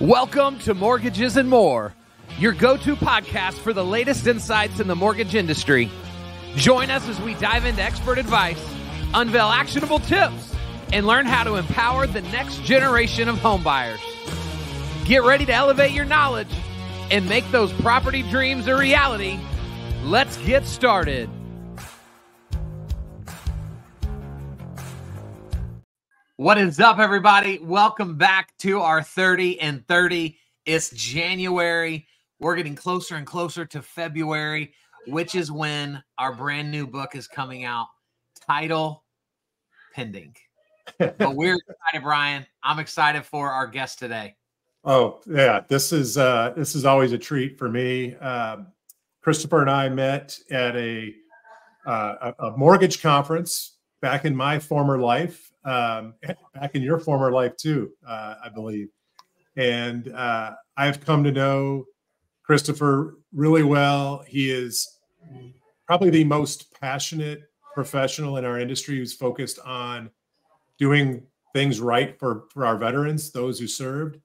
Welcome to Mortgages and More, your go to podcast for the latest insights in the mortgage industry. Join us as we dive into expert advice, unveil actionable tips, and learn how to empower the next generation of homebuyers. Get ready to elevate your knowledge and make those property dreams a reality. Let's get started. What is up, everybody? Welcome back to our 30 and 30. It's January. We're getting closer and closer to February, which is when our brand new book is coming out. Title pending. but we're excited, Brian. I'm excited for our guest today. Oh yeah, this is uh, this is always a treat for me. Um, Christopher and I met at a, uh, a, a mortgage conference back in my former life um, back in your former life too, uh, I believe. And uh, I've come to know Christopher really well. He is probably the most passionate professional in our industry who's focused on doing things right for, for our veterans, those who served.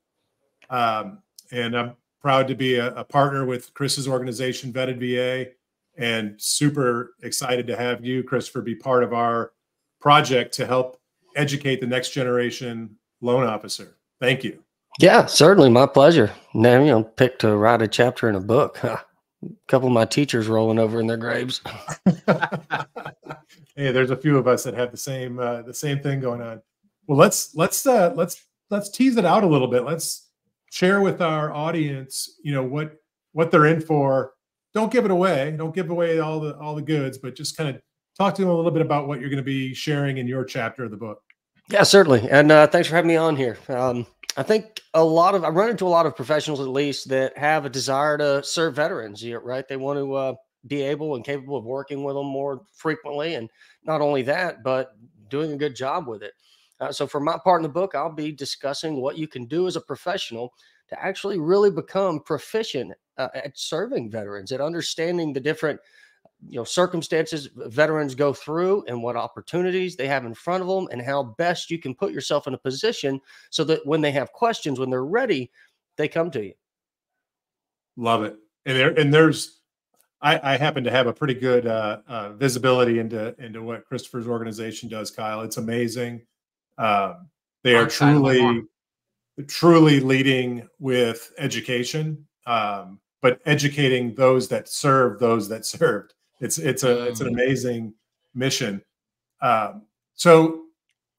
Um, and I'm proud to be a, a partner with Chris's organization, Vetted VA, and super excited to have you, Christopher, be part of our project to help educate the next generation loan officer. Thank you. Yeah, certainly. My pleasure. Now, you know, pick to write a chapter in a book. a couple of my teachers rolling over in their graves. hey, there's a few of us that have the same uh, the same thing going on. Well, let's let's uh, let's let's tease it out a little bit. Let's share with our audience, you know, what what they're in for. Don't give it away. Don't give away all the all the goods, but just kind of talk to them a little bit about what you're going to be sharing in your chapter of the book. Yeah, certainly. And uh, thanks for having me on here. Um, I think a lot of I run into a lot of professionals at least that have a desire to serve veterans. Right? They want to uh, be able and capable of working with them more frequently, and not only that, but doing a good job with it. Uh, so, for my part in the book, I'll be discussing what you can do as a professional to actually really become proficient uh, at serving veterans, at understanding the different you know circumstances veterans go through and what opportunities they have in front of them and how best you can put yourself in a position so that when they have questions when they're ready they come to you. Love it. And there and there's i i happen to have a pretty good uh, uh visibility into into what christopher's organization does kyle. It's amazing. Uh, they are truly truly leading with education um, but educating those that serve those that served it's it's a it's an mm. amazing mission. Um, so,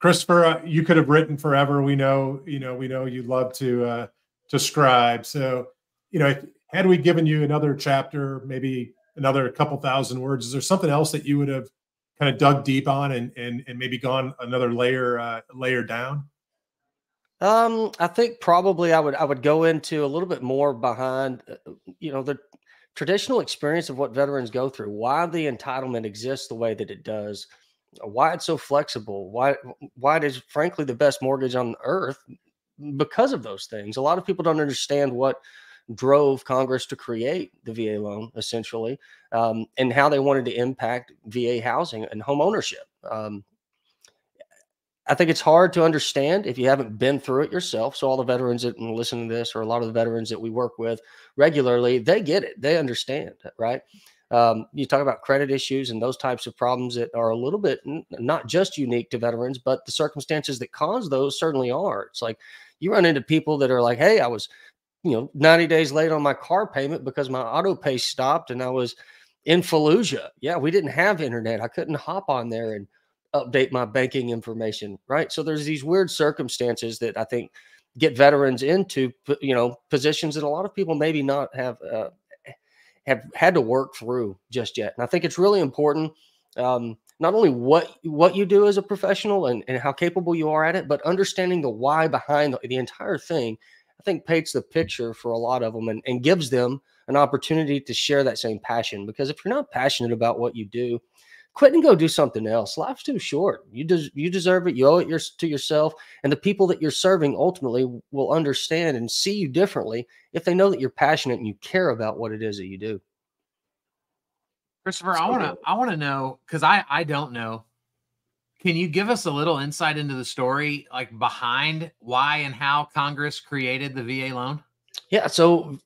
Christopher, uh, you could have written forever. We know you know we know you love to uh, to scribe. So, you know, had we given you another chapter, maybe another couple thousand words, is there something else that you would have kind of dug deep on and and, and maybe gone another layer uh, layer down? Um, I think probably I would I would go into a little bit more behind, uh, you know, the traditional experience of what veterans go through, why the entitlement exists the way that it does, why it's so flexible, why why it is frankly the best mortgage on earth because of those things. A lot of people don't understand what drove Congress to create the VA loan essentially, um, and how they wanted to impact VA housing and home ownership. Um, I think it's hard to understand if you haven't been through it yourself. So all the veterans that listen to this, or a lot of the veterans that we work with regularly, they get it. They understand, right? Um, you talk about credit issues and those types of problems that are a little bit not just unique to veterans, but the circumstances that cause those certainly are. It's like you run into people that are like, "Hey, I was, you know, 90 days late on my car payment because my auto pay stopped, and I was in Fallujah. Yeah, we didn't have internet. I couldn't hop on there and." Update my banking information, right? So there's these weird circumstances that I think get veterans into you know positions that a lot of people maybe not have uh, have had to work through just yet. And I think it's really important um, not only what what you do as a professional and, and how capable you are at it, but understanding the why behind the, the entire thing. I think paints the picture for a lot of them and, and gives them an opportunity to share that same passion. Because if you're not passionate about what you do, quit and go do something else. Life's too short. You des- you deserve it. You owe it your- to yourself, and the people that you're serving ultimately will understand and see you differently if they know that you're passionate and you care about what it is that you do. Christopher, so, I want to I want to know because I I don't know. Can you give us a little insight into the story, like behind why and how Congress created the VA loan? Yeah, so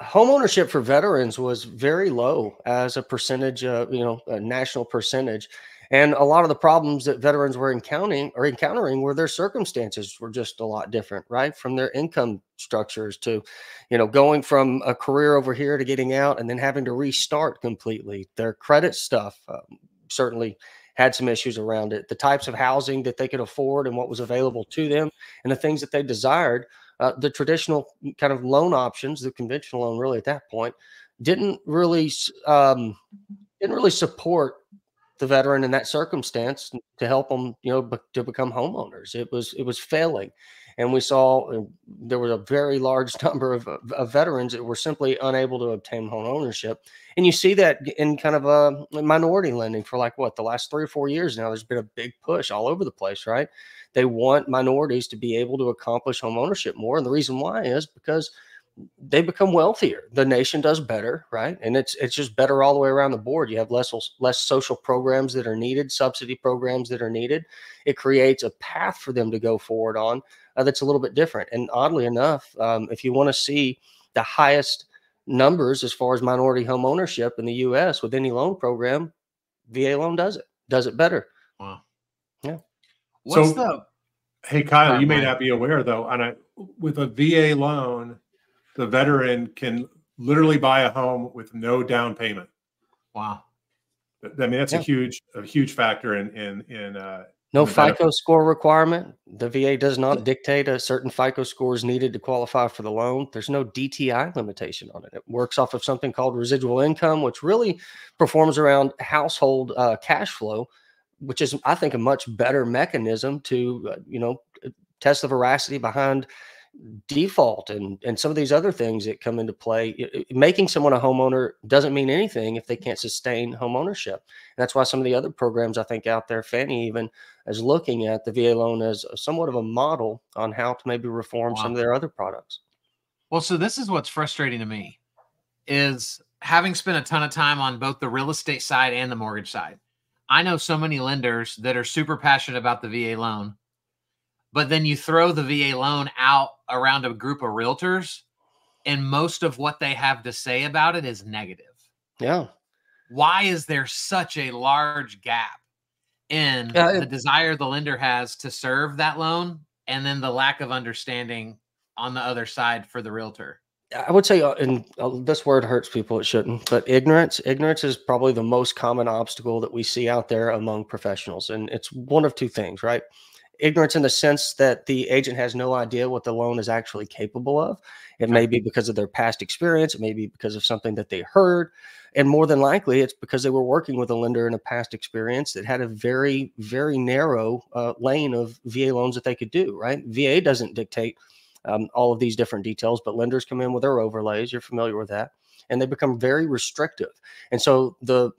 home ownership for veterans was very low as a percentage, uh, you know, a national percentage. And a lot of the problems that veterans were encountering or encountering were their circumstances were just a lot different, right? From their income structures to, you know, going from a career over here to getting out and then having to restart completely. Their credit stuff um, certainly had some issues around it. The types of housing that they could afford and what was available to them and the things that they desired, uh, the traditional kind of loan options, the conventional loan really at that point, didn't really um, didn't really support the veteran in that circumstance to help them, you know, to become homeowners. It was it was failing, and we saw uh, there was a very large number of, of, veterans that were simply unable to obtain home ownership. And you see that in kind of a minority lending for like what the last three or four years now. There's been a big push all over the place, right? They want minorities to be able to accomplish home ownership more, and the reason why is because they become wealthier. The nation does better, right? And it's it's just better all the way around the board. You have less less social programs that are needed, subsidy programs that are needed. It creates a path for them to go forward on uh, that's a little bit different. And oddly enough, um, if you want to see the highest numbers as far as minority home ownership in the U.S. with any loan program, VA loan does it. Does it better. Wow. Yeah. What's so, the? Hey Kyle, you may not be aware though, on a with a VA loan the veteran can literally buy a home with no down payment. Wow. I mean, that's yeah. a huge, a huge factor in, in, in, uh, no FICO score requirement. The VA does not dictate a certain FICO score is needed to qualify for the loan. There's no DTI limitation on it. It works off of something called residual income, which really performs around household uh, cash flow, which is, I think, a much better mechanism to, uh, you know, test the veracity behind default and and some of these other things that come into play making someone a homeowner doesn't mean anything if they can't sustain home ownership and that's why some of the other programs i think out there fannie even is looking at the va loan as somewhat of a model on how to maybe reform wow. some of their other products well so this is what's frustrating to me is having spent a ton of time on both the real estate side and the mortgage side i know so many lenders that are super passionate about the va loan but then you throw the VA loan out around a group of realtors, and most of what they have to say about it is negative. Yeah. Why is there such a large gap in the desire the lender has to serve that loan and then the lack of understanding on the other side for the realtor? I would say, uh, and uh, this word hurts people, it shouldn't, but ignorance. Ignorance is probably the most common obstacle that we see out there among professionals. And it's one of two things, right? Ignorance in the sense that the agent has no idea what the loan is actually capable of. It may be because of their past experience, it may be because of something that they heard, and more than likely, it's because they were working with a lender in a past experience that had a very, very narrow uh, lane of VA loans that they could do. Right? VA doesn't dictate um, all of these different details, but lenders come in with their overlays. You're familiar with that, and they become very restrictive. And so the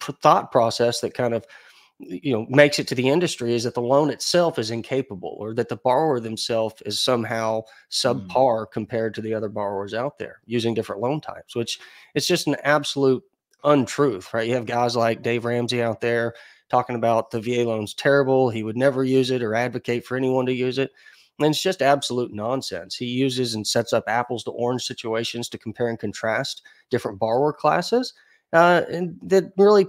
thought process that kind of you know makes it to the industry is that the loan itself is incapable or that the borrower themselves is somehow mm. subpar mm. compared to the other borrowers out there using different loan types which it's just an absolute untruth right you have guys like dave ramsey out there talking about the va loan's terrible he would never use it or advocate for anyone to use it and it's just absolute nonsense he uses and sets up apples to orange situations to compare and contrast different borrower classes uh, and that really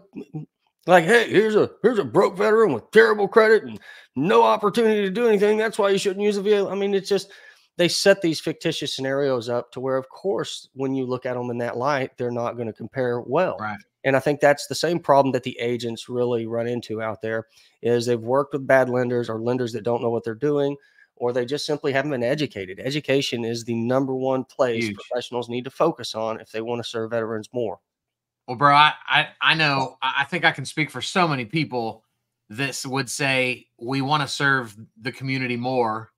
like, hey, here's a here's a broke veteran with terrible credit and no opportunity to do anything. That's why you shouldn't use a VA. I mean, it's just they set these fictitious scenarios up to where, of course, when you look at them in that light, they're not going to compare well. Right. And I think that's the same problem that the agents really run into out there is they've worked with bad lenders or lenders that don't know what they're doing, or they just simply haven't been educated. Education is the number one place Huge. professionals need to focus on if they want to serve veterans more. Well, bro, I, I, I know, I think I can speak for so many people this would say we want to serve the community more,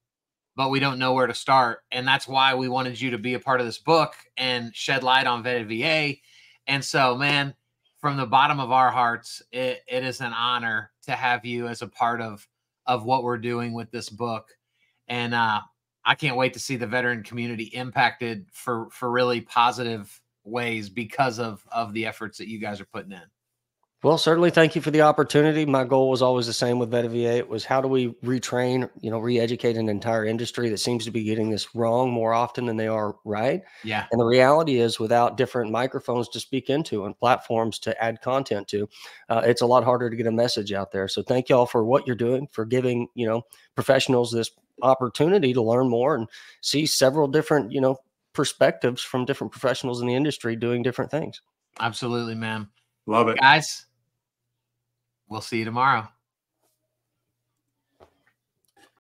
but we don't know where to start. And that's why we wanted you to be a part of this book and shed light on vetted VA. And so, man, from the bottom of our hearts, it, it is an honor to have you as a part of of what we're doing with this book. And uh, I can't wait to see the veteran community impacted for for really positive ways because of of the efforts that you guys are putting in. Well, certainly thank you for the opportunity. My goal was always the same with VettedVA. It was how do we retrain, you know, re-educate an entire industry that seems to be getting this wrong more often than they are right. Yeah. And the reality is without different microphones to speak into and platforms to add content to, uh, it's a lot harder to get a message out there. So thank y'all for what you're doing, for giving, you know, professionals this opportunity to learn more and see several different, you know, perspectives from different professionals in the industry doing different things. Absolutely, man. Love it. Guys, we'll see you tomorrow.